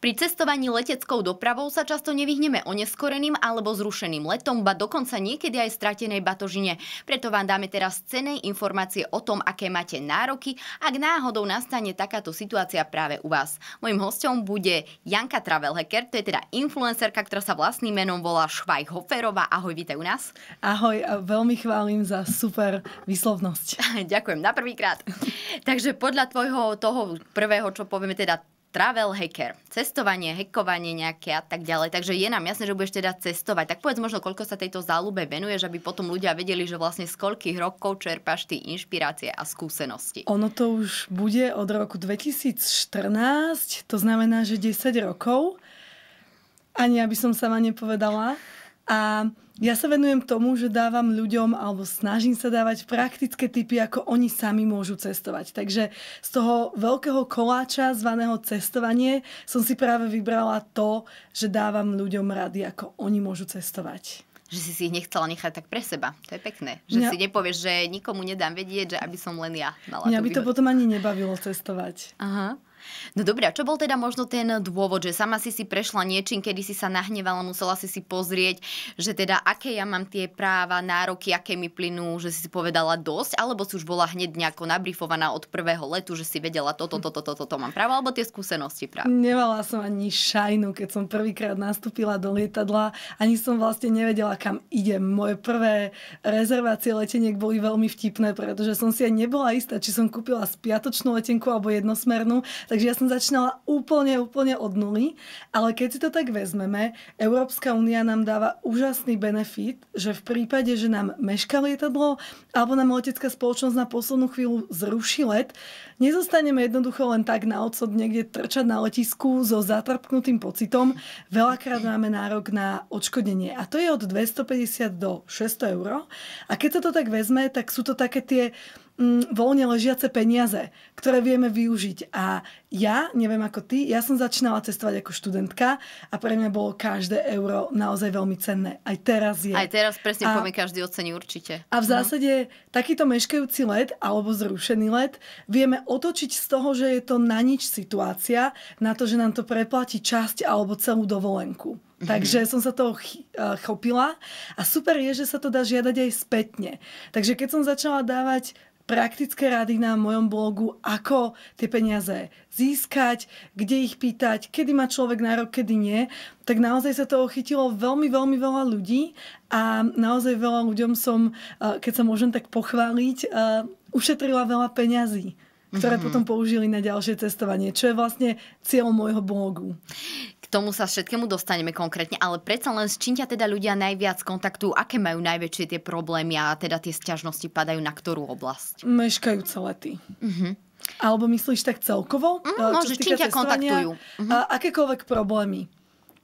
Pri cestovaní leteckou dopravou sa často nevyhneme oneskoreným alebo zrušeným letom, ba dokonca niekedy aj stratenej batožine. Preto vám dáme teraz cenej informácie o tom, aké máte nároky, ak náhodou nastane takáto situácia práve u vás. Mojím hostom bude Janka Travel Hacker, to je teda influencerka, ktorá sa vlastným menom volá Švaj Hoferová. Ahoj, vítaj u nás. Ahoj, a veľmi chválim za super výslovnosť. Ďakujem, na prvýkrát. Takže podľa tvojho toho prvého, čo povieme teda travel hacker, cestovanie, hackovanie nejaké a tak ďalej. Takže je nám jasné, že budeš teda cestovať. Tak povedz možno, koľko sa tejto záľube venuješ, aby potom ľudia vedeli, že vlastne z koľkých rokov čerpáš ty inšpirácie a skúsenosti. Ono to už bude od roku 2014, to znamená, že 10 rokov. Ani aby som sama nepovedala. A ja sa venujem tomu, že dávam ľuďom, alebo snažím sa dávať praktické typy, ako oni sami môžu cestovať. Takže z toho veľkého koláča zvaného cestovanie som si práve vybrala to, že dávam ľuďom rady, ako oni môžu cestovať že si si ich nechcela nechať tak pre seba. To je pekné. Že ja. si nepovieš, že nikomu nedám vedieť, že aby som len ja mala Mňa by to potom ani nebavilo cestovať. Aha. No dobré, a čo bol teda možno ten dôvod, že sama si si prešla niečím, kedy si sa nahnevala, musela si si pozrieť, že teda aké ja mám tie práva, nároky, aké mi plynú, že si si povedala dosť, alebo si už bola hneď nejako nabrifovaná od prvého letu, že si vedela toto, toto, toto, toto mám právo, alebo tie skúsenosti práve? Nemala som ani šajnu, keď som prvýkrát nastúpila do lietadla, ani som vlastne nevedela, kam idem. Moje prvé rezervácie leteniek boli veľmi vtipné, pretože som si aj nebola istá, či som kúpila spiatočnú letenku alebo jednosmernú, Takže ja som začínala úplne, úplne od nuly, ale keď si to tak vezmeme, Európska únia nám dáva úžasný benefit, že v prípade, že nám meška lietadlo alebo nám letecká spoločnosť na poslednú chvíľu zruší let, nezostaneme jednoducho len tak na odsod niekde trčať na letisku so zatrpknutým pocitom. Veľakrát máme nárok na odškodnenie a to je od 250 do 600 eur. A keď sa to tak vezme, tak sú to také tie mm, voľne ležiace peniaze, ktoré vieme využiť. A ja, neviem ako ty, ja som začínala cestovať ako študentka a pre mňa bolo každé euro naozaj veľmi cenné. Aj teraz je. Aj teraz presne a, poviem, každý ocení určite. A v mhm. zásade no. takýto meškajúci let alebo zrušený let vieme otočiť z toho, že je to na nič situácia, na to, že nám to preplatí časť alebo celú dovolenku. Mm-hmm. Takže som sa toho ch- chopila a super je, že sa to dá žiadať aj spätne. Takže keď som začala dávať praktické rady na mojom blogu, ako tie peniaze získať, kde ich pýtať, kedy má človek nárok, kedy nie, tak naozaj sa toho chytilo veľmi, veľmi veľa ľudí a naozaj veľa ľuďom som, keď sa môžem tak pochváliť, ušetrila veľa peňazí ktoré mm-hmm. potom použili na ďalšie cestovanie, čo je vlastne cieľom môjho blogu tomu sa všetkému dostaneme konkrétne, ale predsa len s čím ťa teda ľudia najviac kontaktujú, aké majú najväčšie tie problémy a teda tie sťažnosti padajú na ktorú oblasť? Meškajúce lety. Uh-huh. Alebo myslíš tak celkovo? Uh, no, že čím ťa kontaktujú? Uh-huh. A akékoľvek problémy.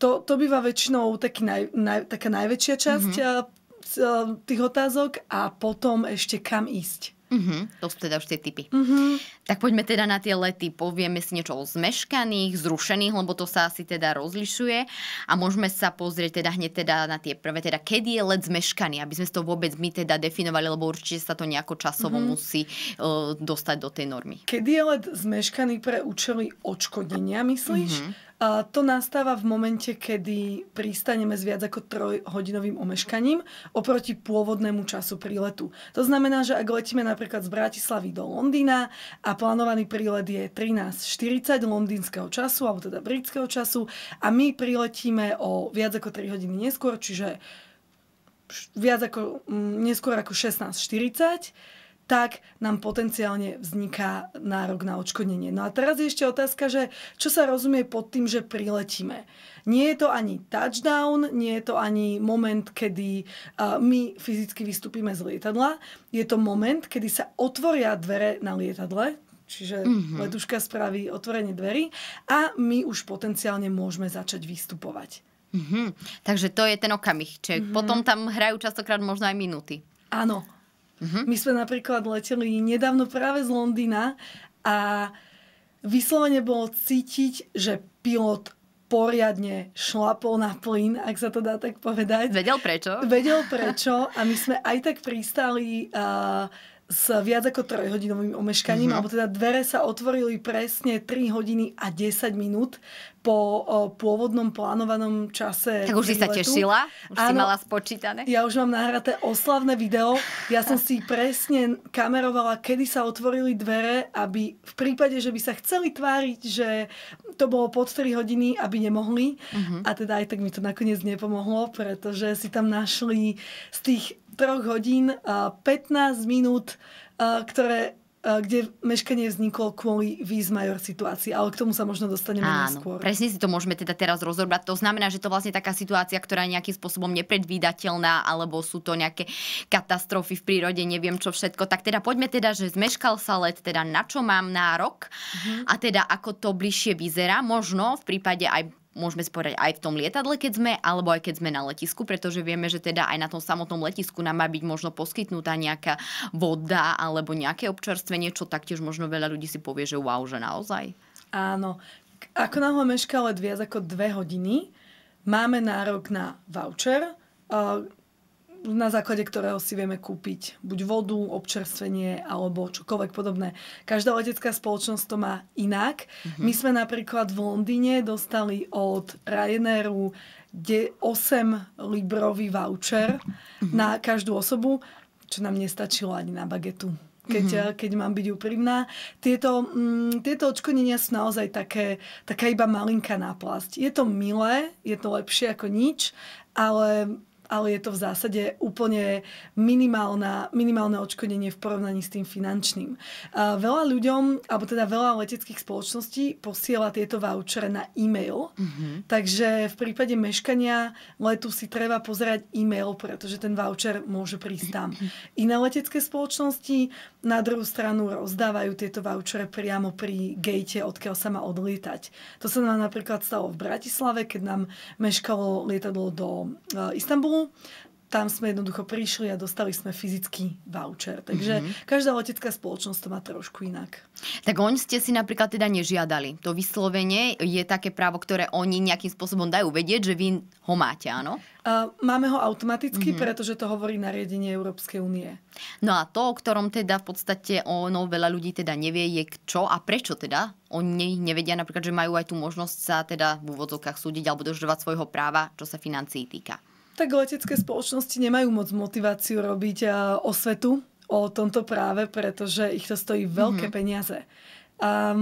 To, to býva väčšinou taký naj, naj, taká najväčšia časť uh-huh. tých otázok a potom ešte kam ísť. Uh-huh, to sú teda už tie typy. Uh-huh. Tak poďme teda na tie lety. Povieme si niečo o zmeškaných, zrušených, lebo to sa asi teda rozlišuje. A môžeme sa pozrieť teda hneď teda na tie prvé, teda kedy je let zmeškaný, aby sme to vôbec my teda definovali, lebo určite sa to nejako časovo uh-huh. musí uh, dostať do tej normy. Kedy je let zmeškaný pre účely odškodnenia, myslíš? Uh-huh. A to nastáva v momente, kedy pristaneme s viac ako trojhodinovým omeškaním oproti pôvodnému času príletu. To znamená, že ak letíme napríklad z Bratislavy do Londýna a plánovaný prílet je 13.40 londýnskeho času, alebo teda britského času a my priletíme o viac ako 3 hodiny neskôr, čiže viac ako, mm, neskôr ako 16.40, tak nám potenciálne vzniká nárok na odškodnenie. No a teraz je ešte otázka, že čo sa rozumie pod tým, že priletíme. Nie je to ani touchdown, nie je to ani moment, kedy my fyzicky vystúpime z lietadla. Je to moment, kedy sa otvoria dvere na lietadle, čiže mm-hmm. letuška spraví otvorenie dverí a my už potenciálne môžeme začať vystupovať. Mm-hmm. Takže to je ten okamih. Čiže mm-hmm. potom tam hrajú častokrát možno aj minúty. Áno. Uh-huh. My sme napríklad leteli nedávno práve z Londýna a vyslovene bolo cítiť, že pilot poriadne šlapol na plyn, ak sa to dá tak povedať. Vedel prečo? Vedel prečo a my sme aj tak pristali uh, s viac ako trojhodinovým omeškaním, uh-huh. alebo teda dvere sa otvorili presne 3 hodiny a 10 minút po o, pôvodnom plánovanom čase. Tak už si sa tešila? Už Áno, si mala spočítané? Ja už mám nahraté oslavné video. Ja som si presne kamerovala, kedy sa otvorili dvere, aby v prípade, že by sa chceli tváriť, že to bolo pod 3 hodiny, aby nemohli. Uh-huh. A teda aj tak mi to nakoniec nepomohlo, pretože si tam našli z tých troch hodín 15 minút, ktoré kde meškanie vzniklo kvôli výzmajor situácii, ale k tomu sa možno dostaneme Áno, neskôr. presne si to môžeme teda teraz rozobrať. To znamená, že to vlastne taká situácia, ktorá je nejakým spôsobom nepredvídateľná, alebo sú to nejaké katastrofy v prírode, neviem čo všetko. Tak teda poďme teda, že zmeškal sa let, teda na čo mám nárok uh-huh. a teda ako to bližšie vyzerá. Možno v prípade aj môžeme si aj v tom lietadle, keď sme, alebo aj keď sme na letisku, pretože vieme, že teda aj na tom samotnom letisku nám má byť možno poskytnutá nejaká voda alebo nejaké občerstvenie, čo taktiež možno veľa ľudí si povie, že wow, že naozaj. Áno. Ako náhle mešká let viac ako dve hodiny, máme nárok na voucher, na základe ktorého si vieme kúpiť buď vodu, občerstvenie alebo čokoľvek podobné. Každá letecká spoločnosť to má inak. Mm-hmm. My sme napríklad v Londýne dostali od Ryanairu 8 librový voucher mm-hmm. na každú osobu, čo nám nestačilo ani na bagetu keď, mm-hmm. keď mám byť úprimná. Tieto, mm, tieto odškodnenia sú naozaj také, taká iba malinká náplasť. Je to milé, je to lepšie ako nič, ale ale je to v zásade úplne minimálna, minimálne odškodnenie v porovnaní s tým finančným. Veľa ľuďom, alebo teda veľa leteckých spoločností posiela tieto vouchere na e-mail, mm-hmm. takže v prípade meškania letu si treba pozerať e-mail, pretože ten voucher môže prísť tam. Iné letecké spoločnosti na druhú stranu rozdávajú tieto vouchere priamo pri gate, odkiaľ sa má odlietať. To sa nám napríklad stalo v Bratislave, keď nám meškalo lietadlo do uh, Istanbulu tam sme jednoducho prišli a dostali sme fyzický voucher. Takže mm-hmm. každá letecká spoločnosť to má trošku inak. Tak oni ste si napríklad teda nežiadali. To vyslovenie je také právo, ktoré oni nejakým spôsobom dajú vedieť, že vy ho máte, áno? Uh, máme ho automaticky, mm-hmm. pretože to hovorí nariadenie Európskej únie. No a to, o ktorom teda v podstate ono veľa ľudí teda nevie, je čo a prečo teda oni nevedia napríklad, že majú aj tú možnosť sa teda v úvodzovkách súdiť alebo dožadovať svojho práva, čo sa financií týka tak letecké spoločnosti nemajú moc motiváciu robiť osvetu o tomto práve, pretože ich to stojí veľké mm-hmm. peniaze. A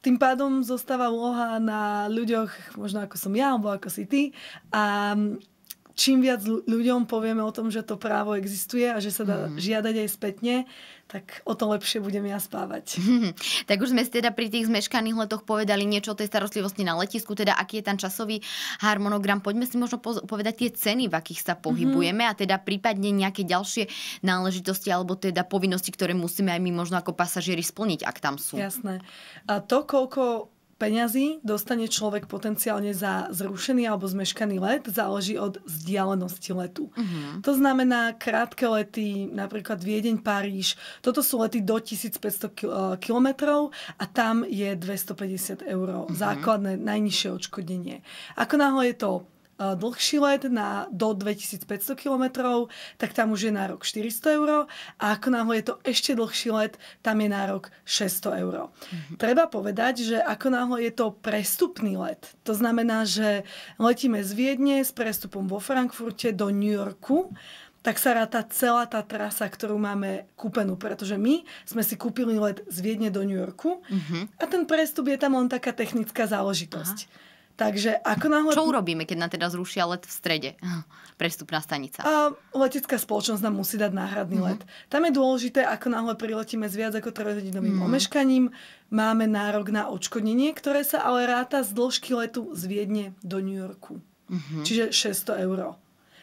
tým pádom zostáva úloha na ľuďoch, možno ako som ja, alebo ako si ty. A čím viac ľuďom povieme o tom, že to právo existuje a že sa dá mm. žiadať aj spätne, tak o to lepšie budem ja spávať. tak už sme si teda pri tých zmeškaných letoch povedali niečo o tej starostlivosti na letisku, teda aký je tam časový harmonogram. Poďme si možno povedať tie ceny, v akých sa pohybujeme mm-hmm. a teda prípadne nejaké ďalšie náležitosti alebo teda povinnosti, ktoré musíme aj my možno ako pasažieri splniť, ak tam sú. Jasné. A to, koľko peňazí dostane človek potenciálne za zrušený alebo zmeškaný let, záleží od vzdialenosti letu. Uh-huh. To znamená krátke lety, napríklad Viedeň, Paríž, toto sú lety do 1500 km a tam je 250 eur uh-huh. základné najnižšie odškodnenie. Ako náhle je to dlhší let na do 2500 km, tak tam už je nárok 400 eur a ako náhle je to ešte dlhší let, tam je nárok 600 eur. Mm-hmm. Treba povedať, že ako náhle je to prestupný let, to znamená, že letíme z Viedne s prestupom vo Frankfurte do New Yorku, tak sa ráta celá tá trasa, ktorú máme kúpenú, pretože my sme si kúpili let z Viedne do New Yorku mm-hmm. a ten prestup je tam len taká technická záležitosť. Aha. Takže ako náhle... Čo urobíme, keď nám teda zrušia let v strede? Prestupná stanica. A letecká spoločnosť nám musí dať náhradný mm-hmm. let. Tam je dôležité, ako náhle priletíme s viac ako 3-hodinovým mm-hmm. omeškaním, máme nárok na odškodnenie, ktoré sa ale ráta z dĺžky letu z Viedne do New Yorku. Mm-hmm. Čiže 600 eur.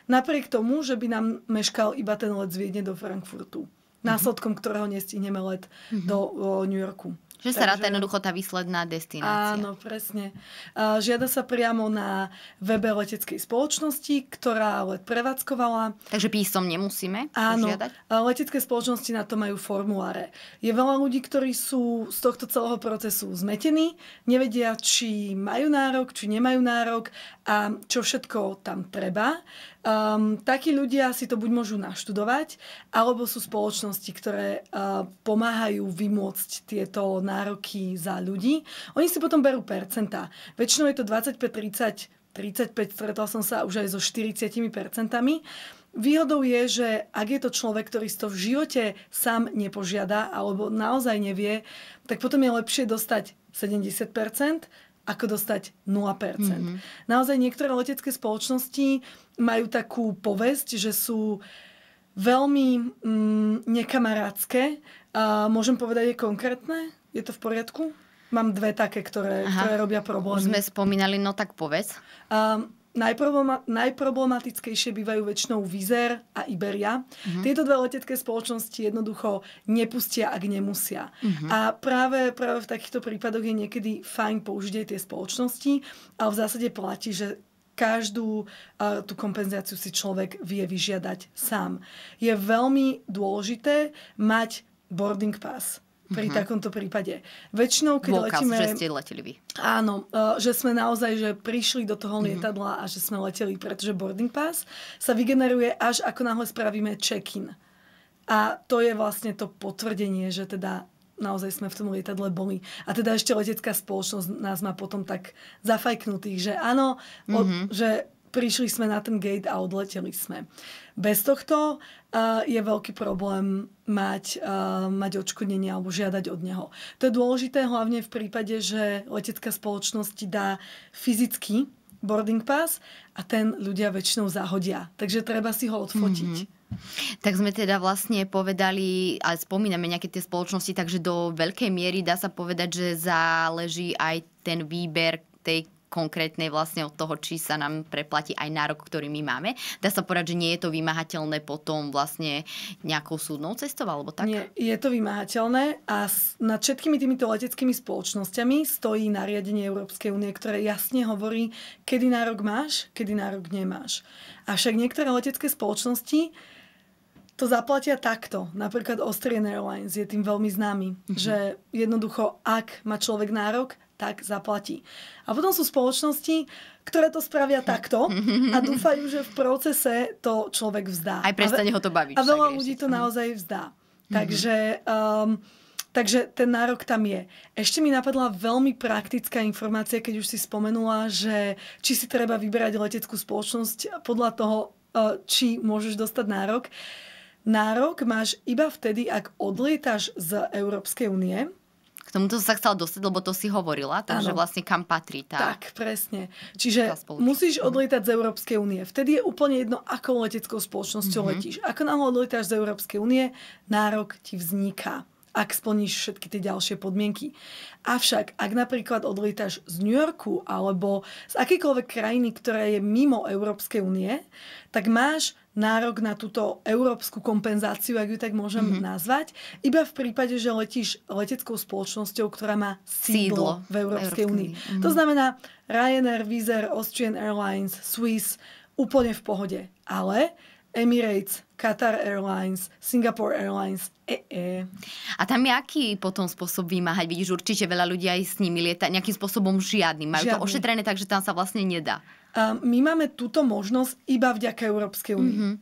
Napriek tomu, že by nám meškal iba ten let z Viedne do Frankfurtu. Mhm. Následkom ktorého nestihneme let mm-hmm. do o, New Yorku. Že sa ráta jednoducho tá výsledná destinácia. Áno, presne. Žiada sa priamo na webe leteckej spoločnosti, ktorá let prevádzkovala. Takže písom nemusíme Áno, žiadať? letecké spoločnosti na to majú formuláre. Je veľa ľudí, ktorí sú z tohto celého procesu zmetení, nevedia, či majú nárok, či nemajú nárok a čo všetko tam treba. Um, takí ľudia si to buď môžu naštudovať, alebo sú spoločnosti, ktoré uh, pomáhajú vymôcť tieto nároky za ľudí. Oni si potom berú percentá. Väčšinou je to 25-30 35, stretla som sa už aj so 40 percentami. Výhodou je, že ak je to človek, ktorý si to v živote sám nepožiada alebo naozaj nevie, tak potom je lepšie dostať 70% ako dostať 0%. Mm-hmm. Naozaj niektoré letecké spoločnosti majú takú povesť, že sú veľmi mm, nekamarátske. A môžem povedať, je konkrétne? Je to v poriadku? Mám dve také, ktoré, ktoré robia problémy. Už sme spomínali, no tak povedz. Um, najproblematickejšie bývajú väčšinou Vizer a Iberia. Uh-huh. Tieto dve letecké spoločnosti jednoducho nepustia, ak nemusia. Uh-huh. A práve, práve v takýchto prípadoch je niekedy fajn použiť aj tie spoločnosti, ale v zásade platí, že každú uh, tú kompenzáciu si človek vie vyžiadať sám. Je veľmi dôležité mať boarding pass pri uh-huh. takomto prípade. Väčšinou, keď Dôkaz, letíme... že ste leteli vy. Áno, uh, že sme naozaj že prišli do toho uh-huh. lietadla a že sme leteli, pretože boarding pass sa vygeneruje až ako náhle spravíme check-in. A to je vlastne to potvrdenie, že teda naozaj sme v tom lietadle boli. A teda ešte letecká spoločnosť nás má potom tak zafajknutých, že áno, mm-hmm. od, že prišli sme na ten gate a odleteli sme. Bez tohto uh, je veľký problém mať, uh, mať odškodnenie alebo žiadať od neho. To je dôležité hlavne v prípade, že letecká spoločnosť dá fyzicky boarding pass a ten ľudia väčšinou zahodia. Takže treba si ho odfotiť. Mm-hmm. Tak sme teda vlastne povedali, a spomíname nejaké tie spoločnosti, takže do veľkej miery dá sa povedať, že záleží aj ten výber tej konkrétnej vlastne od toho, či sa nám preplatí aj nárok, ktorý my máme. Dá sa povedať, že nie je to vymahateľné potom vlastne nejakou súdnou cestou alebo tak? Nie, je to vymahateľné a nad všetkými týmito leteckými spoločnosťami stojí nariadenie Európskej únie, ktoré jasne hovorí, kedy nárok máš, kedy nárok nemáš. Avšak niektoré letecké spoločnosti to zaplatia takto. Napríklad Austrian Airlines je tým veľmi známy, mm-hmm. že jednoducho, ak má človek nárok, tak zaplatí. A potom sú spoločnosti, ktoré to spravia takto a dúfajú, že v procese to človek vzdá. Aj prestane ho to baviť. A veľa ľudí to naozaj vzdá. Mm-hmm. Takže, um, takže ten nárok tam je. Ešte mi napadla veľmi praktická informácia, keď už si spomenula, že či si treba vyberať leteckú spoločnosť podľa toho, uh, či môžeš dostať nárok. Nárok máš iba vtedy, ak odlietáš z Európskej únie, k tomuto som sa chcela dostať, lebo to si hovorila, takže ano. vlastne kam patrí tá... Tak, presne. Čiže musíš odlietať z Európskej únie. Vtedy je úplne jedno, akou leteckou spoločnosťou mm-hmm. letíš. Ako náhle odlietáš z Európskej únie, nárok ti vzniká ak splníš všetky tie ďalšie podmienky. Avšak, ak napríklad odlietáš z New Yorku alebo z akýkoľvek krajiny, ktorá je mimo Európskej únie, tak máš nárok na túto európsku kompenzáciu, ak ju tak môžem mm-hmm. nazvať, iba v prípade, že letíš leteckou spoločnosťou, ktorá má sídlo, sídlo v Európskej únii. Mm-hmm. To znamená Ryanair, Wizz Austrian Airlines, Swiss, úplne v pohode. Ale Emirates, Qatar Airlines, Singapore Airlines, e, e. A tam je aký potom spôsob vymáhať? Vidíš, určite veľa ľudí aj s nimi lieta nejakým spôsobom žiadny. Majú Žiadny. to ošetrené, takže tam sa vlastne nedá. Uh, my máme túto možnosť iba vďaka Európskej únii. Mm-hmm.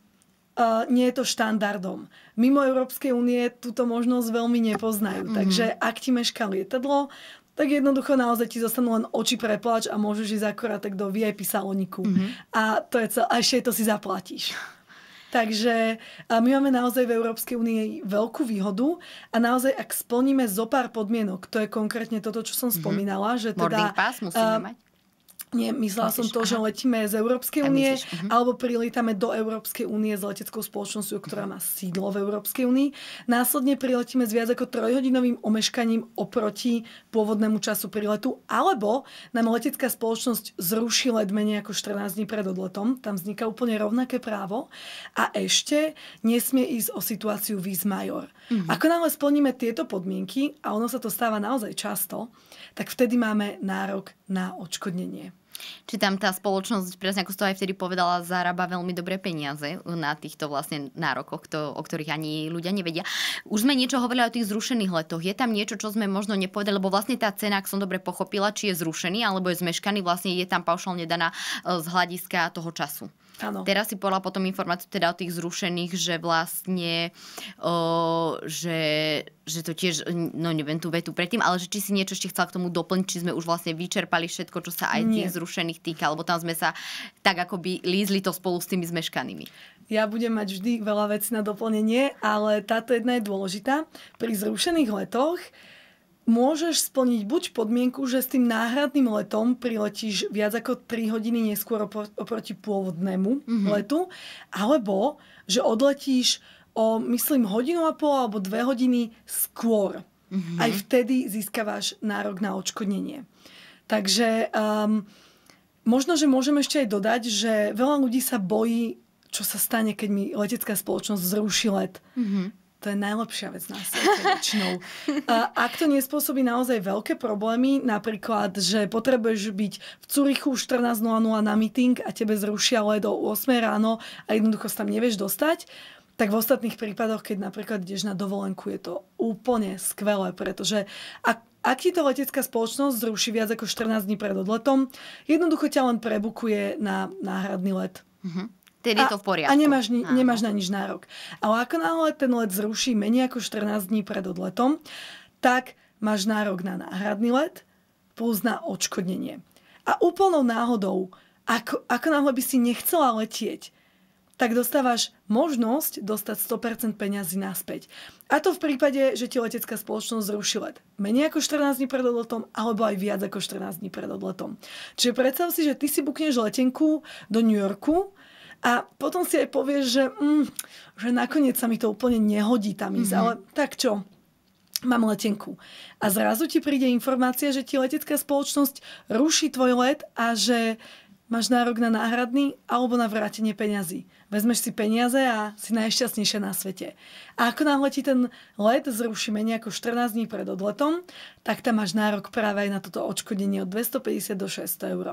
Uh, nie je to štandardom. Mimo Európskej únie túto možnosť veľmi nepoznajú. Mm-hmm. Takže ak ti meška lietadlo, tak jednoducho naozaj ti zostanú len oči preplač a môžeš ísť akorát tak do VIP saloniku. Mm-hmm. A to je celé, a ešte to si zaplatíš. Takže my máme naozaj v Európskej únii veľkú výhodu a naozaj, ak splníme zo pár podmienok, to je konkrétne toto, čo som mhm. spomínala, mm-hmm. že teda... Boarding pass musíme uh, mať? Nie, myslela som to, že letíme z Európskej únie, mhm. alebo prilítame do Európskej únie s leteckou spoločnosťou, ktorá má sídlo v Európskej únii. Následne priletíme s viac ako trojhodinovým omeškaním oproti pôvodnému času príletu, alebo nám letecká spoločnosť zruší let menej ako 14 dní pred odletom. Tam vzniká úplne rovnaké právo. A ešte nesmie ísť o situáciu vis major. Mhm. Ako náhle splníme tieto podmienky, a ono sa to stáva naozaj často, tak vtedy máme nárok na odškodnenie. Či tam tá spoločnosť, presne ako si to aj vtedy povedala, zarába veľmi dobré peniaze na týchto vlastne nárokoch, to, o ktorých ani ľudia nevedia. Už sme niečo hovorili o tých zrušených letoch. Je tam niečo, čo sme možno nepovedali, lebo vlastne tá cena, ak som dobre pochopila, či je zrušený alebo je zmeškaný, vlastne je tam paušálne daná e, z hľadiska toho času. Áno. Teraz si povedala potom informáciu teda o tých zrušených, že vlastne, o, že, že to tiež, no neviem tú vetu predtým, ale že či si niečo ešte chcela k tomu doplniť, či sme už vlastne vyčerpali všetko, čo sa aj Nie. tých zrušených týka, lebo tam sme sa tak akoby lízli to spolu s tými zmeškanými. Ja budem mať vždy veľa vecí na doplnenie, ale táto jedna je dôležitá. Pri zrušených letoch môžeš splniť buď podmienku, že s tým náhradným letom priletíš viac ako 3 hodiny neskôr opro- oproti pôvodnému mm-hmm. letu, alebo že odletíš o, myslím, hodinu a pol alebo dve hodiny skôr. Mm-hmm. Aj vtedy získavaš nárok na odškodnenie. Takže um, možno, že môžem ešte aj dodať, že veľa ľudí sa bojí, čo sa stane, keď mi letecká spoločnosť zruší let. Mm-hmm. To je najlepšia vec na svete ak to nespôsobí naozaj veľké problémy, napríklad, že potrebuješ byť v Curychu 14.00 na meeting a tebe zrušia let o 8 ráno a jednoducho sa tam nevieš dostať, tak v ostatných prípadoch, keď napríklad ideš na dovolenku, je to úplne skvelé, pretože ak, ak ti to letecká spoločnosť zruší viac ako 14 dní pred odletom, jednoducho ťa len prebukuje na náhradný let. Tedy je to v poriadku. A nemáš, ni- nemáš na nič nárok. Ale ako náhle ten let zruší menej ako 14 dní pred odletom, tak máš nárok na náhradný let plus na odškodnenie. A úplnou náhodou, ako, ako náhle by si nechcela letieť, tak dostávaš možnosť dostať 100% peňazí naspäť. A to v prípade, že ti letecká spoločnosť zruší let. Menej ako 14 dní pred odletom, alebo aj viac ako 14 dní pred odletom. Čiže predstav si, že ty si bukneš letenku do New Yorku a potom si aj povieš, že, mm, že nakoniec sa mi to úplne nehodí tam ísť. Mm-hmm. Ale tak čo? Mám letenku. A zrazu ti príde informácia, že ti letecká spoločnosť ruší tvoj let a že máš nárok na náhradný alebo na vrátenie peňazí. Vezmeš si peniaze a si najšťastnejšia na svete. A ako náhle ti ten let zruší menej ako 14 dní pred odletom, tak tam máš nárok práve aj na toto odškodenie od 250 do 600 eur.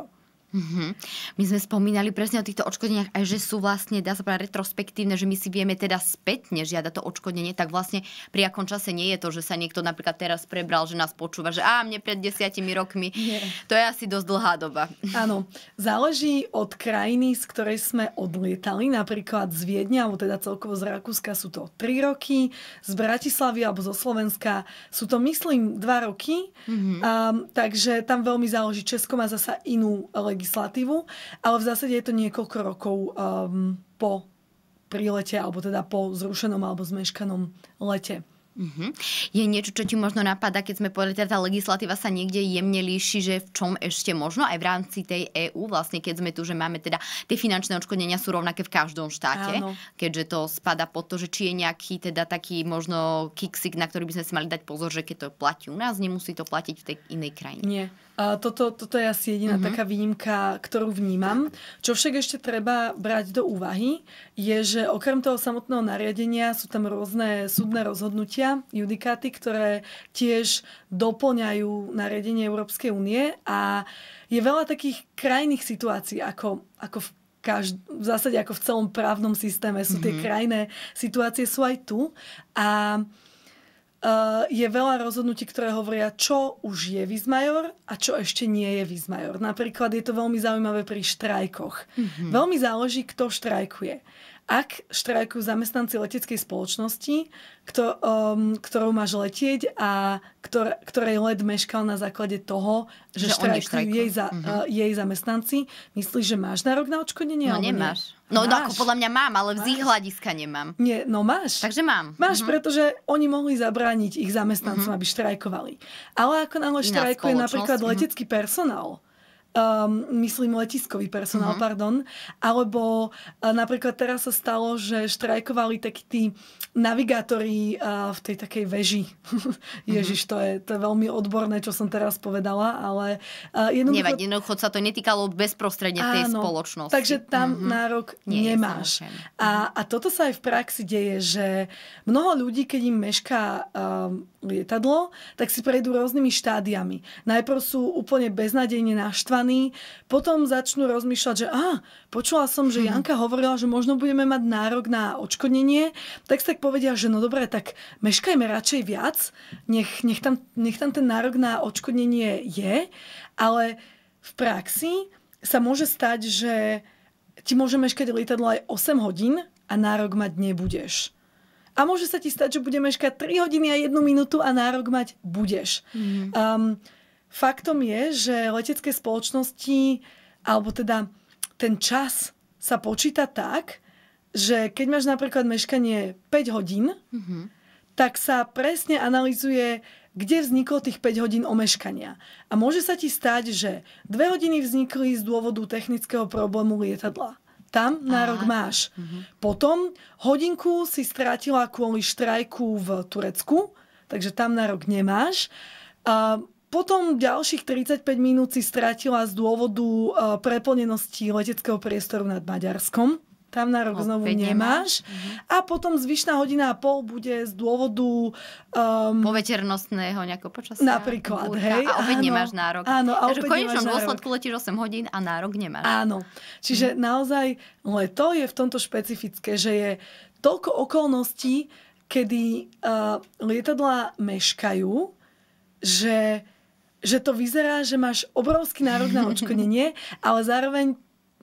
Mhm. My sme spomínali presne o týchto odškodeniach aj, že sú vlastne, dá sa povedať, retrospektívne, že my si vieme teda spätne žiadať to odškodnenie, tak vlastne pri akom čase nie je to, že sa niekto napríklad teraz prebral, že nás počúva, že á, mne pred desiatimi rokmi. Nie. To je asi dosť dlhá doba. Áno, záleží od krajiny, z ktorej sme odlietali. Napríklad z Viedňa, alebo teda celkovo z Rakúska sú to 3 roky, z Bratislavy alebo zo Slovenska sú to, myslím, 2 roky. Mm-hmm. Um, takže tam veľmi záleží. Česko má zasa inú legislatívu, ale v zásade je to niekoľko rokov um, po prílete, alebo teda po zrušenom alebo zmeškanom lete. Uh-huh. Je niečo, čo ti možno napadá, keď sme povedali, teda tá legislatíva sa niekde jemne líši, že v čom ešte možno aj v rámci tej EÚ, vlastne keď sme tu, že máme teda tie finančné odškodnenia sú rovnaké v každom štáte, Áno. keďže to spada pod to, že či je nejaký teda taký možno kiksik, na ktorý by sme si mali dať pozor, že keď to platí u nás, nemusí to platiť v tej inej krajine. Nie. A toto, toto je asi jediná Mhm. uh-huh. taká výnimka, ktorú vnímam. Čo však ešte treba brať do úvahy, je, že okrem toho samotného nariadenia sú tam rôzne súdne rozhodnutia, judikáty, ktoré tiež doplňajú nariadenie Európskej únie a je veľa takých krajných situácií, ako, ako v každ- v zásade ako v celom právnom systéme sú tie krajné situácie, sú aj tu. A je veľa rozhodnutí, ktoré hovoria, čo už je Vizmajor a čo ešte nie je Vizmajor. Napríklad je to veľmi zaujímavé pri štrajkoch. Mm-hmm. Veľmi záleží, kto štrajkuje. Ak štrajkujú zamestnanci leteckej spoločnosti, kto, um, ktorou máš letieť a ktor, ktorej let meškal na základe toho, že, Že štrajkujú jej, za, Mhm. uh, jej zamestnanci, myslíš, že máš nárok na odškodnenie? No alebo nie? nemáš. No, no ako Máš. podľa mňa mám, ale z ich Máš. hľadiska nemám. Nie, no máš. Takže mám. Máš, Mhm. pretože oni mohli zabrániť ich zamestnancom, aby štrajkovali. Ale ako náhle štrajkuje napríklad mhm. letecký personál, um, myslím letiskový personál, uh-huh. pardon, alebo uh, napríklad teraz sa stalo, že štrajkovali takí tí navigátori uh, v tej takej veži. Ježiš, to je, to je veľmi odborné, čo som teraz povedala, ale uh, jednoducho... Nevadí, jednoducho sa to netýkalo bezprostredne Áno, tej spoločnosti. Takže tam uh-huh. nárok Nie nemáš. A, a toto sa aj v praxi deje, že mnoho ľudí, keď im mešká um, lietadlo, tak si prejdú rôznymi štádiami. Najprv sú úplne beznadejne naštvaní, potom začnú rozmýšľať, že ah, počula som, že mhm. Janka hovorila, že možno budeme mať nárok na odškodnenie, tak sa tak povedia, že no dobre, tak meškajme radšej viac, nech, nech, tam, nech tam ten nárok na odškodnenie je, ale v praxi sa môže stať, že ti môže meškať lietadlo aj 8 hodín a nárok mať nebudeš. A môže sa ti stať, že bude meškať 3 hodiny a 1 minútu a nárok mať budeš. Mm. Um, faktom je, že letecké spoločnosti, alebo teda ten čas sa počíta tak, že keď máš napríklad meškanie 5 hodín, mm-hmm. tak sa presne analizuje, kde vzniklo tých 5 hodín omeškania. A môže sa ti stať, že 2 hodiny vznikli z dôvodu technického problému lietadla tam nárok Aha. máš. Uh-huh. Potom hodinku si strátila kvôli štrajku v Turecku, takže tam nárok nemáš. A potom ďalších 35 minút si strátila z dôvodu preplnenosti leteckého priestoru nad Maďarskom tam na rok znovu nemáš. Uh-huh. A potom zvyšná hodina a pol bude z dôvodu... Um, Poveternostného nejakého počasia. Napríklad, búrka, hej. A opäť áno, nemáš nárok. Áno, a Takže v konečnom dôsledku letíš 8 hodín a nárok nemáš. Áno. Čiže uh-huh. naozaj leto je v tomto špecifické, že je toľko okolností, kedy uh, lietadla meškajú, že, že to vyzerá, že máš obrovský nárok na odškodnenie, ale zároveň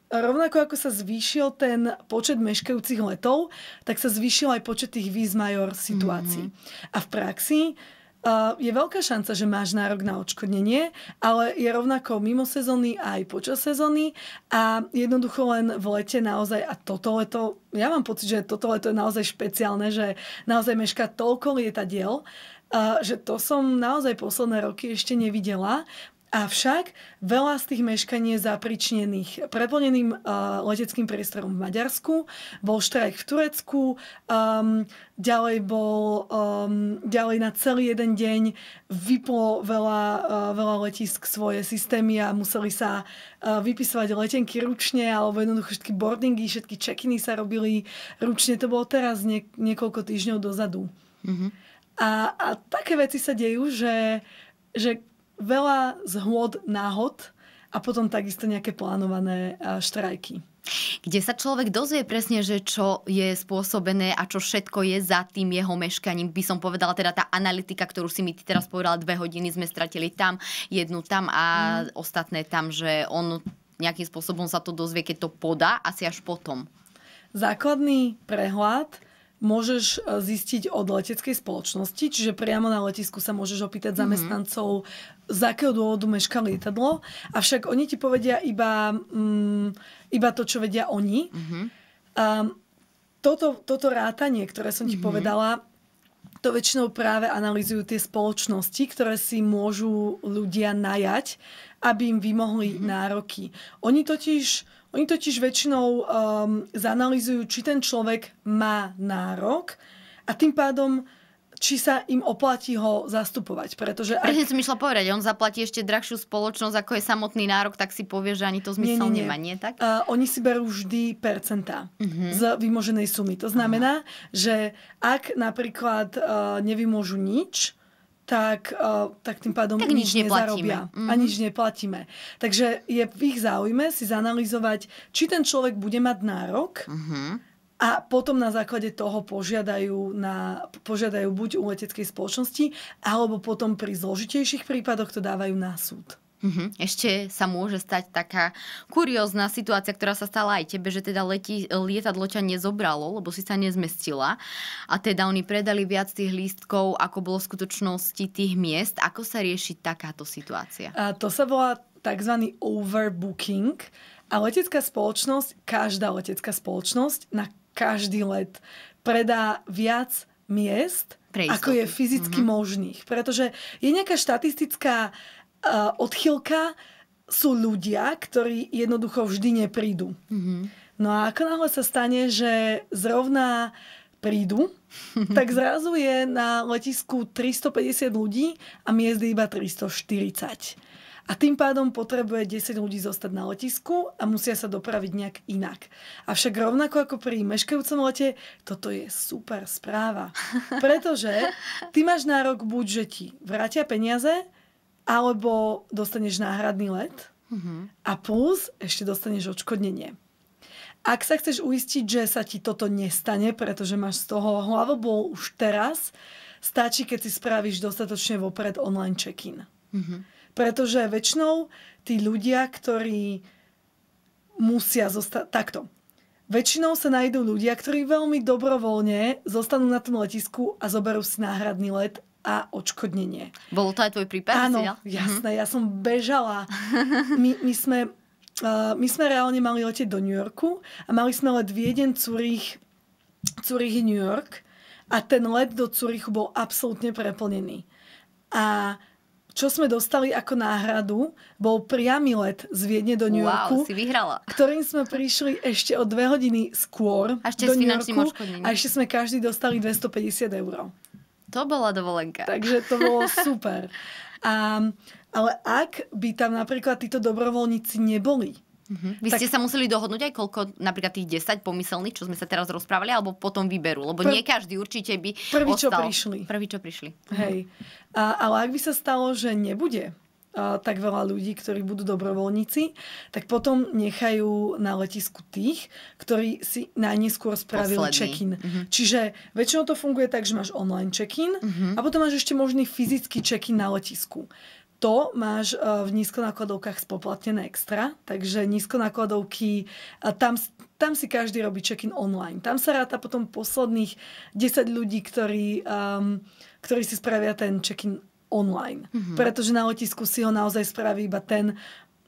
rovnako ako sa zvýšil ten počet meškajúcich letov, tak sa zvýšil aj počet tých vis major situácií. Mm-hmm. A v praxi uh, je veľká šanca, že máš nárok na odškodnenie, ale je rovnako mimo sezóny aj počas sezóny a jednoducho len v lete naozaj, a toto leto, ja mám pocit, že toto leto je naozaj špeciálne, že naozaj meška toľko lietadiel, Uh, že to som naozaj posledné roky ešte nevidela. Avšak veľa z tých meškaní je zapričnených preplneným uh, leteckým priestorom v Maďarsku, bol štrajk v Turecku, um, ďalej bol um, ďalej na celý jeden deň vyplo veľa, uh, veľa letisk svoje systémy a museli sa uh, vypisovať letenky ručne alebo jednoducho všetky boardingy, všetky check-iny sa robili ručne. To bolo teraz nie, niekoľko týždňov dozadu. Mm-hmm. A, a také veci sa dejú, že, že veľa zhôd náhod a potom takisto nejaké plánované štrajky. Kde sa človek dozvie presne, že čo je spôsobené a čo všetko je za tým jeho meškaním. By som povedala teda tá analytika, ktorú si mi ty teraz povedala, dve hodiny sme stratili tam, jednu tam a mm. ostatné tam, že on nejakým spôsobom sa to dozvie, keď to podá, asi až potom. Základný prehľad môžeš e, zistiť od leteckej spoločnosti, čiže priamo na letisku sa môžeš opýtať mm-hmm. zamestnancov, z akého dôvodu meška lietadlo, avšak oni ti povedia iba, mm, iba to, čo vedia oni. Mm-hmm. Um, toto, toto rátanie, ktoré som ti mm-hmm. povedala, to väčšinou práve analizujú tie spoločnosti, ktoré si môžu ľudia najať, aby im vymohli mm-hmm. nároky. Oni totiž oni totiž väčšinou um, zanalizujú, či ten človek má nárok a tým pádom či sa im oplatí ho zastupovať. Pretože ak... Presne som išla povedať, on zaplatí ešte drahšiu spoločnosť, ako je samotný nárok, tak si povie, že ani to zmysel nie, nie, nie. nemá, nie tak? Uh, oni si berú vždy percentá uh-huh. z vymoženej sumy. To znamená, uh-huh. že ak napríklad uh, nevymôžu nič, tak, uh, tak tým pádom tak nič, nič nezarobia mm-hmm. a nič neplatíme. Takže je v ich záujme si zanalizovať, či ten človek bude mať nárok mm-hmm. a potom na základe toho požiadajú, na, požiadajú buď u leteckej spoločnosti, alebo potom pri zložitejších prípadoch to dávajú na súd. Mm-hmm. Ešte sa môže stať taká kuriózna situácia, ktorá sa stala aj tebe, že teda letí, lietadlo ťa nezobralo, lebo si sa nezmestila a teda oni predali viac tých lístkov, ako bolo v skutočnosti tých miest. Ako sa rieši takáto situácia? A to sa volá tzv. overbooking a letecká spoločnosť, každá letecká spoločnosť na každý let predá viac miest, ako je fyzicky mm-hmm. možných. Pretože je nejaká štatistická uh, odchylka sú ľudia, ktorí jednoducho vždy neprídu. Mm-hmm. No a ako náhle sa stane, že zrovna prídu, tak zrazu je na letisku 350 ľudí a miest iba 340. A tým pádom potrebuje 10 ľudí zostať na letisku a musia sa dopraviť nejak inak. Avšak rovnako ako pri meškajúcom lete, toto je super správa. Pretože ty máš nárok buď, že ti vrátia peniaze, alebo dostaneš náhradný let a plus ešte dostaneš odškodnenie. Ak sa chceš uistiť, že sa ti toto nestane, pretože máš z toho hlavobol už teraz, stačí, keď si spravíš dostatočne vopred online check-in. Mm-hmm. Pretože väčšinou tí ľudia, ktorí musia zostať... Takto. Väčšinou sa nájdú ľudia, ktorí veľmi dobrovoľne zostanú na tom letisku a zoberú si náhradný let a odškodnenie. Bolo to aj tvoj prípad? Áno, jasné. Ja som bežala. My, my sme... Uh, my sme reálne mali letieť do New Yorku a mali sme let Vieden, Zurich, Zurich, New York a ten let do Zurichu bol absolútne preplnený. A čo sme dostali ako náhradu, bol priamy let z Viedne do New Yorku. Wow, si vyhrala. Ktorým sme prišli ešte o dve hodiny skôr a ešte do New Yorku. A ešte sme každý dostali 250 eur. To bola dovolenka. Takže to bolo super. A, ale ak by tam napríklad títo dobrovoľníci neboli, Uh-huh. Vy tak... ste sa museli dohodnúť aj koľko, napríklad tých 10 pomyselných, čo sme sa teraz rozprávali, alebo potom vyberú? Lebo Pr- nie každý určite by Prvý, ostal... čo prišli. Prvý, čo prišli. Hej. A, ale ak by sa stalo, že nebude tak veľa ľudí, ktorí budú dobrovoľníci, tak potom nechajú na letisku tých, ktorí si najneskôr spravili check-in. Uh-huh. Čiže väčšinou to funguje tak, že máš online check-in uh-huh. a potom máš ešte možný fyzický check-in na letisku to máš eh, v nízkonákladovkách spoplatnené extra, takže nízkonákladovky, tam, tam si každý robí check-in online. Tam sa ráta potom posledných 10 ľudí, ktorí, um, ktorí si spravia ten check-in online. Mm-hmm. Pretože na letisku si ho naozaj spraví iba ten,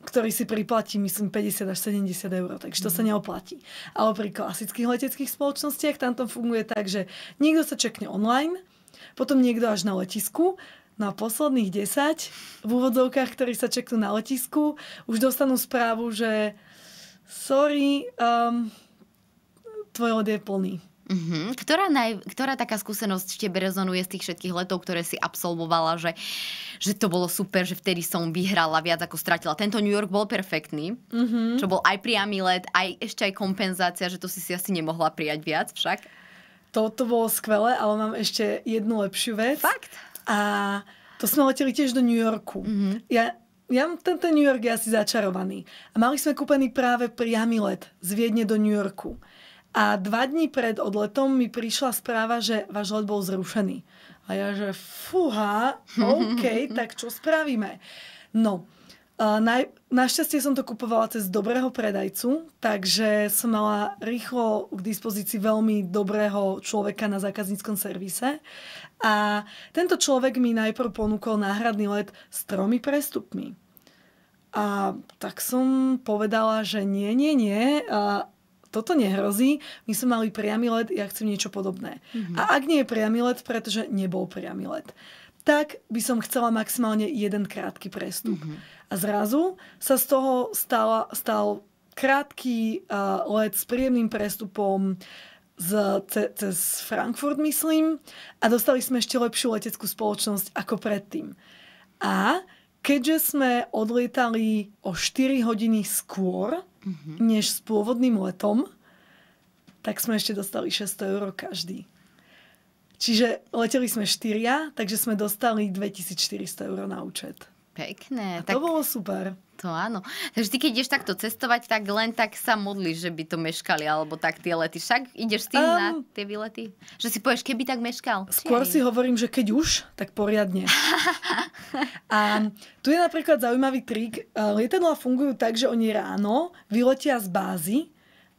ktorý si priplatí, myslím, 50 až 70 eur, takže to mm. sa neoplatí. Ale pri klasických leteckých spoločnostiach tam to funguje tak, že niekto sa čekne online, potom niekto až na letisku No a posledných 10 v úvodzovkách, ktorí sa čeknú na letisku, už dostanú správu, že sorry, um, tvoj let je plný. Uh-huh. Ktorá, naj, ktorá taká skúsenosť tebe rezonuje z tých všetkých letov, ktoré si absolvovala, že, že to bolo super, že vtedy som vyhrala viac ako stratila. Tento New York bol perfektný, uh-huh. čo bol aj priamy let, aj ešte aj kompenzácia, že to si si asi nemohla prijať viac však. To, to bolo skvelé, ale mám ešte jednu lepšiu vec. Fakt? A to sme leteli tiež do New Yorku. Mm-hmm. Ja, ja, tento New York je asi začarovaný. A mali sme kúpený práve priamy let z Viedne do New Yorku. A dva dní pred odletom mi prišla správa, že váš let bol zrušený. A ja, že fúha, OK, tak čo spravíme? No, na, našťastie som to kupovala cez dobrého predajcu, takže som mala rýchlo k dispozícii veľmi dobrého človeka na zákazníckom servise. A tento človek mi najprv ponúkol náhradný let s tromi prestupmi. A tak som povedala, že nie, nie, nie, a toto nehrozí, my sme mali priamy let, ja chcem niečo podobné. Mm-hmm. A ak nie je priamy let, pretože nebol priamy let, tak by som chcela maximálne jeden krátky prestup. Mm-hmm. A zrazu sa z toho stala, stal krátky uh, let s príjemným prestupom z, ce, cez Frankfurt, myslím, a dostali sme ešte lepšiu leteckú spoločnosť ako predtým. A keďže sme odlietali o 4 hodiny skôr, mm-hmm. než s pôvodným letom, tak sme ešte dostali 600 eur každý. Čiže leteli sme štyria, takže sme dostali 2400 eur na účet. Pekné. A to tak... bolo super. To áno. Takže ty keď ideš takto cestovať, tak len tak sa modlíš, že by to meškali, alebo tak tie lety. Však ideš s tým um, na tie výlety? Že si povieš, keby tak meškal? Skôr si hovorím, že keď už, tak poriadne. a tu je napríklad zaujímavý trik. Lietadlá fungujú tak, že oni ráno vyletia z bázy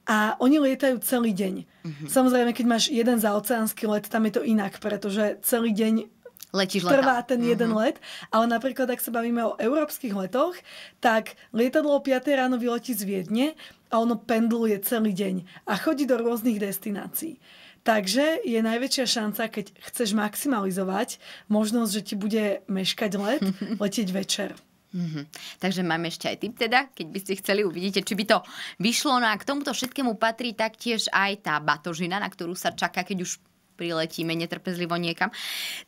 a oni lietajú celý deň. Mm-hmm. Samozrejme, keď máš jeden zaoceánsky let, tam je to inak, pretože celý deň Letíš trvá ten jeden uh-huh. let. Ale napríklad, ak sa bavíme o európskych letoch, tak lietadlo o 5 ráno vyletí z Viedne a ono pendluje celý deň a chodí do rôznych destinácií. Takže je najväčšia šanca, keď chceš maximalizovať možnosť, že ti bude meškať let, letieť večer. Mm-hmm. Takže máme ešte aj tip teda, keď by ste chceli, uvidíte, či by to vyšlo. No a k tomuto všetkému patrí taktiež aj tá batožina, na ktorú sa čaká, keď už priletíme netrpezlivo niekam,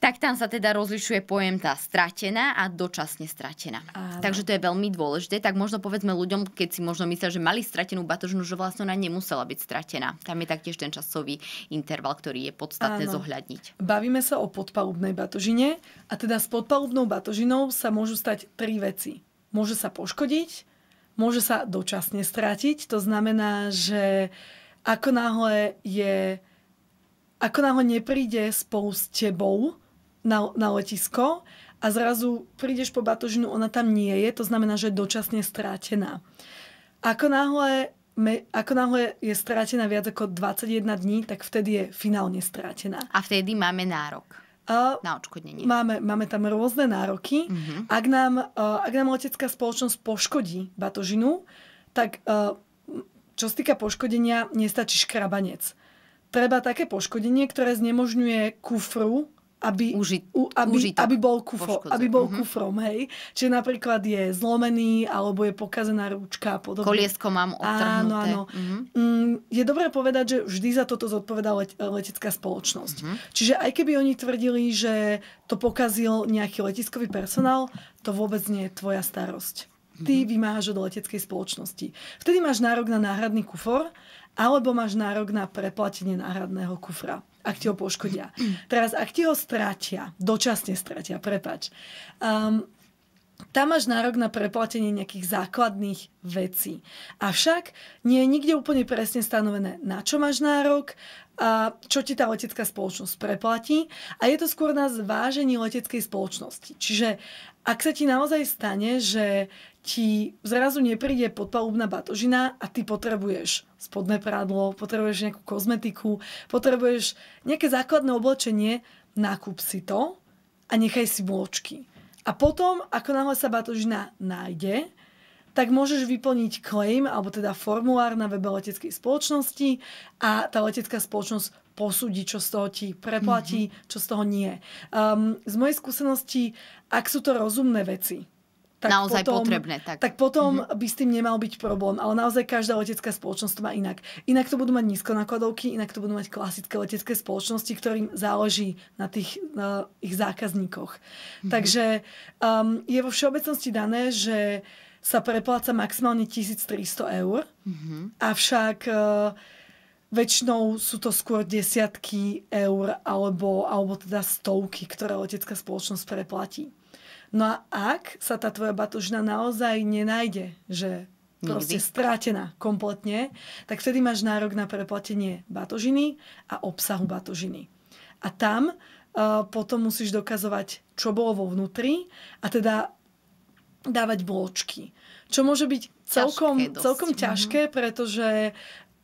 tak tam sa teda rozlišuje pojem tá stratená a dočasne stratená. Áno. Takže to je veľmi dôležité. Tak možno povedzme ľuďom, keď si možno myslia, že mali stratenú batožinu, že vlastne ona nemusela byť stratená. Tam je taktiež ten časový interval, ktorý je podstatné Áno. zohľadniť. Bavíme sa o podpalubnej batožine a teda s podpalubnou batožinou sa môžu stať tri veci. Môže sa poškodiť, môže sa dočasne stratiť, to znamená, že ako náhle je ako náhle nepríde spolu s tebou na, na letisko a zrazu prídeš po batožinu, ona tam nie je, to znamená, že je dočasne strátená. Ako náhle, me, ako náhle je strátená viac ako 21 dní, tak vtedy je finálne strátená. A vtedy máme nárok. Uh, na odškodnenie. Máme, máme tam rôzne nároky. Uh-huh. Ak, nám, uh, ak nám letecká spoločnosť poškodí batožinu, tak uh, čo sa týka poškodenia, nestačí škrabanec treba také poškodenie, ktoré znemožňuje kufru aby, Uži, u, aby, aby bol, kufo, aby bol uh-huh. kufrom, hej. Čiže napríklad je zlomený, alebo je pokazená ručka a podobne. Koliesko mám odtrhnuté. Áno, áno. Uh-huh. je dobré povedať, že vždy za toto zodpovedá let, letecká spoločnosť. Uh-huh. Čiže aj keby oni tvrdili, že to pokazil nejaký letiskový personál, to vôbec nie je tvoja starosť. Ty vymáhaš od leteckej spoločnosti. Vtedy máš nárok na náhradný kufor alebo máš nárok na preplatenie náhradného kufra, ak ti ho poškodia. Teraz, ak ti ho stratia, dočasne stratia, prepač, um, tam máš nárok na preplatenie nejakých základných vecí. Avšak nie je nikde úplne presne stanovené, na čo máš nárok, a čo ti tá letecká spoločnosť preplatí. A je to skôr na zvážení leteckej spoločnosti. Čiže ak sa ti naozaj stane, že ti zrazu nepríde podpalubná batožina a ty potrebuješ spodné prádlo, potrebuješ nejakú kozmetiku, potrebuješ nejaké základné oblečenie, nákup si to a nechaj si vločky. A potom, ako náhle sa batožina nájde, tak môžeš vyplniť claim, alebo teda formulár na webe leteckej spoločnosti a tá letecká spoločnosť posúdi, čo z toho ti preplatí, mm-hmm. čo z toho nie. Um, z mojej skúsenosti, ak sú to rozumné veci, tak naozaj potom, potrebné. Tak, tak potom mm-hmm. by s tým nemal byť problém. Ale naozaj každá letecká spoločnosť to má inak. Inak to budú mať nízkonákladovky, inak to budú mať klasické letecké spoločnosti, ktorým záleží na tých na ich zákazníkoch. Mm-hmm. Takže um, je vo všeobecnosti dané, že sa prepláca maximálne 1300 eur, mm-hmm. avšak uh, väčšinou sú to skôr desiatky eur alebo, alebo teda stovky, ktoré letecká spoločnosť preplatí. No a ak sa tá tvoja batožina naozaj nenájde, že proste strátená kompletne, tak vtedy máš nárok na preplatenie batožiny a obsahu batožiny. A tam uh, potom musíš dokazovať, čo bolo vo vnútri a teda dávať bločky. Čo môže byť celkom ťažké, celkom mhm. ťažké, pretože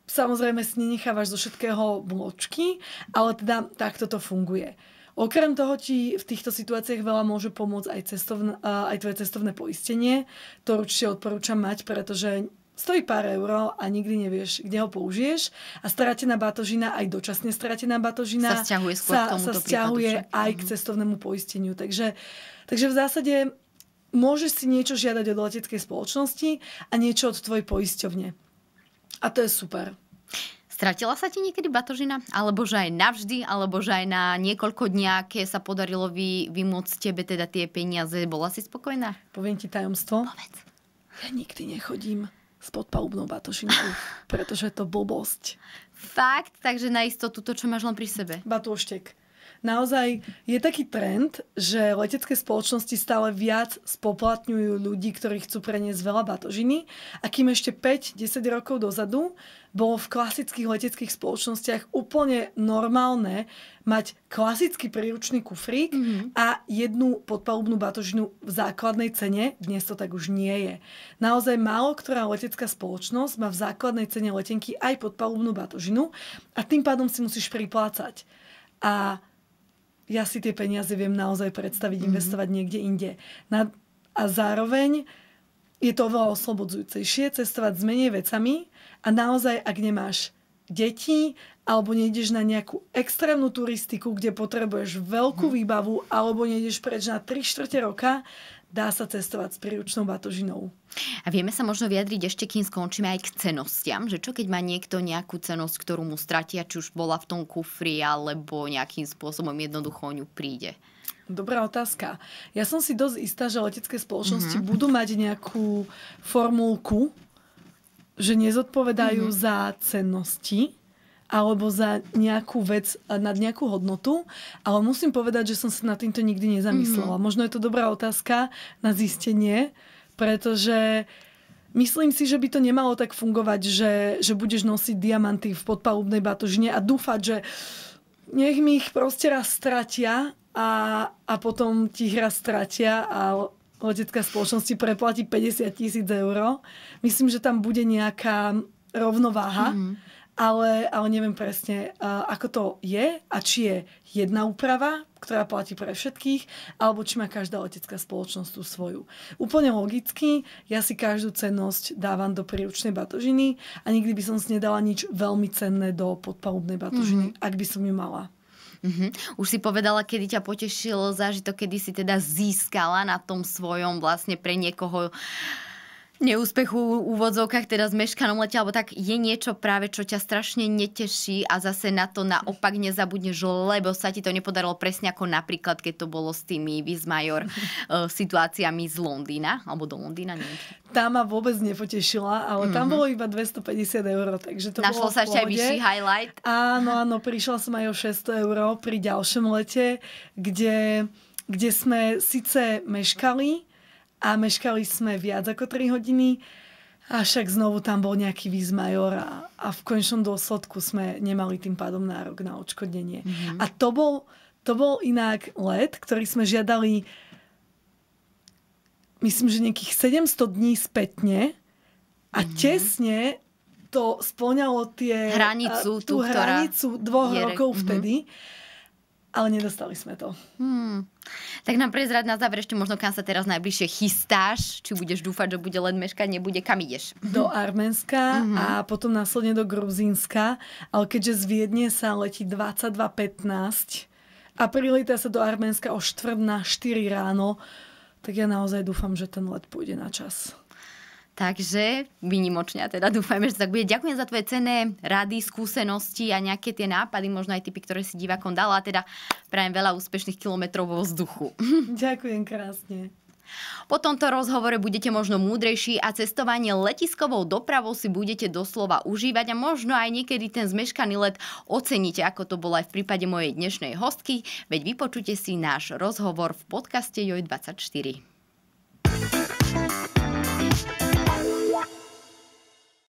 samozrejme si nenechávaš zo všetkého bločky, ale teda takto to funguje. Okrem toho ti v týchto situáciách veľa môže pomôcť aj, cestovn- aj tvoje cestovné poistenie. To určite odporúčam mať, pretože stojí pár eur a nikdy nevieš, kde ho použiješ. A stratená batožina, aj dočasne stratená batožina sa stiahuje, sa, sa stiahuje prípadu, aj k mhm. cestovnému poisteniu. Takže, takže v zásade môžeš si niečo žiadať od leteckej spoločnosti a niečo od tvojej poisťovne. A to je super. Stratila sa ti niekedy batožina? Alebo že aj navždy? Alebo že aj na niekoľko dní, aké sa podarilo vy, vymôcť tebe teda tie peniaze? Bola si spokojná? Poviem ti tajomstvo. Povedz. Ja nikdy nechodím s podpalubnou batožinkou, pretože je to blbosť. Fakt? Takže na istotu to, čo máš len pri sebe? Batôštek naozaj je taký trend, že letecké spoločnosti stále viac spoplatňujú ľudí, ktorí chcú preniesť veľa batožiny. A kým ešte 5-10 rokov dozadu bolo v klasických leteckých spoločnostiach úplne normálne mať klasický príručný kufrík mm-hmm. a jednu podpalubnú batožinu v základnej cene. Dnes to tak už nie je. Naozaj málo ktorá letecká spoločnosť má v základnej cene letenky aj podpalubnú batožinu a tým pádom si musíš priplácať. A ja si tie peniaze viem naozaj predstaviť, mm-hmm. investovať niekde inde. Na, a zároveň je to oveľa oslobodzujúcejšie cestovať s menej vecami a naozaj, ak nemáš detí, alebo nejdeš na nejakú extrémnu turistiku, kde potrebuješ veľkú výbavu, alebo nejdeš preč na 3 čtvrte roka, dá sa cestovať s príručnou batožinou. A vieme sa možno vyjadriť ešte, kým skončíme aj k cenostiam, že čo keď má niekto nejakú cenosť, ktorú mu stratia, či už bola v tom kufri, alebo nejakým spôsobom jednoducho o ňu príde? Dobrá otázka. Ja som si dosť istá, že letecké spoločnosti mm-hmm. budú mať nejakú formulku, že nezodpovedajú mm-hmm. za cennosti alebo za nejakú vec, nad nejakú hodnotu, ale musím povedať, že som sa na týmto nikdy nezamyslela. Mm-hmm. Možno je to dobrá otázka na zistenie, pretože myslím si, že by to nemalo tak fungovať, že, že budeš nosiť diamanty v podpalubnej batožine a dúfať, že nech mi ich proste raz stratia a, a potom ti ich raz stratia a letecká spoločnosti preplatí 50 tisíc eur. Myslím, že tam bude nejaká rovnováha. Mm-hmm ale, ale neviem presne, uh, ako to je a či je jedna úprava, ktorá platí pre všetkých, alebo či má každá letecká spoločnosť tú svoju. Úplne logicky, ja si každú cennosť dávam do príručnej batožiny a nikdy by som si nedala nič veľmi cenné do podpalubnej batožiny, mm-hmm. ak by som ju mala. Mm-hmm. Už si povedala, kedy ťa potešil zážitok, kedy si teda získala na tom svojom vlastne pre niekoho neúspechu v úvodzovkách, teda meškanom lete, alebo tak je niečo práve, čo ťa strašne neteší a zase na to naopak nezabudneš, lebo sa ti to nepodarilo presne ako napríklad, keď to bolo s tými Vizmajor uh, situáciami z Londýna, alebo do Londýna, neviem. Tá ma vôbec nepotešila, ale mm-hmm. tam mhm. bolo iba 250 eur, takže to Našlo bolo sa ešte aj vyšší highlight? Áno, áno, prišla som aj o 600 eur pri ďalšom lete, kde, kde sme síce meškali, a meškali sme viac ako 3 hodiny. A však znovu tam bol nejaký výzmajor a, a v končnom dôsledku sme nemali tým pádom nárok na odškodnenie. Mm-hmm. A to bol, to bol inak let, ktorý sme žiadali myslím, že nejakých 700 dní spätne a mm-hmm. tesne to splňalo tie, hranicu, tú, tú hranicu dvoch rokov mm-hmm. vtedy. Ale nedostali sme to. Hmm. Tak nám prezrať na záver ešte možno, kam sa teraz najbližšie chystáš. Či budeš dúfať, že bude len meškať, nebude, kam ideš? Do Arménska mm-hmm. a potom následne do Gruzínska. Ale keďže z Viedne sa letí 22.15 a prilíta sa do Arménska o 4 na 4 ráno, tak ja naozaj dúfam, že ten let pôjde na čas. Takže vynimočne, teda dúfajme, že tak bude. Ďakujem za tvoje cené rady, skúsenosti a nejaké tie nápady, možno aj typy, ktoré si divákom dala. A teda prajem veľa úspešných kilometrov vo vzduchu. Ďakujem krásne. Po tomto rozhovore budete možno múdrejší a cestovanie letiskovou dopravou si budete doslova užívať a možno aj niekedy ten zmeškaný let oceníte, ako to bolo aj v prípade mojej dnešnej hostky, veď vypočujte si náš rozhovor v podcaste JOJ24.